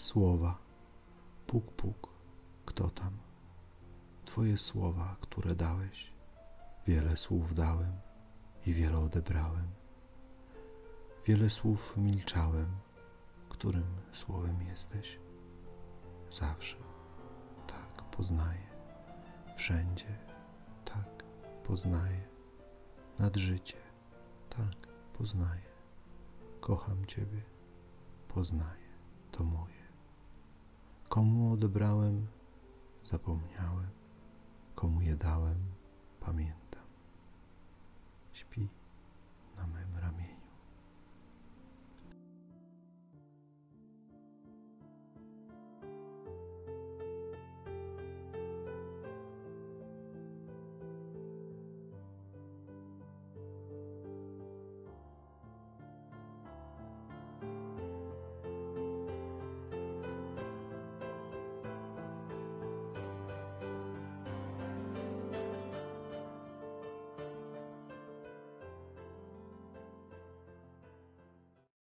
Słowa, puk, puk, kto tam? Twoje słowa, które dałeś, wiele słów dałem i wiele odebrałem. Wiele słów milczałem, którym słowem jesteś. Zawsze tak poznaję, wszędzie tak poznaję, nad życie tak poznaję. Kocham Ciebie, poznaję, to moje. Komu odebrałem, zapomniałem, komu je dałem, pamiętam.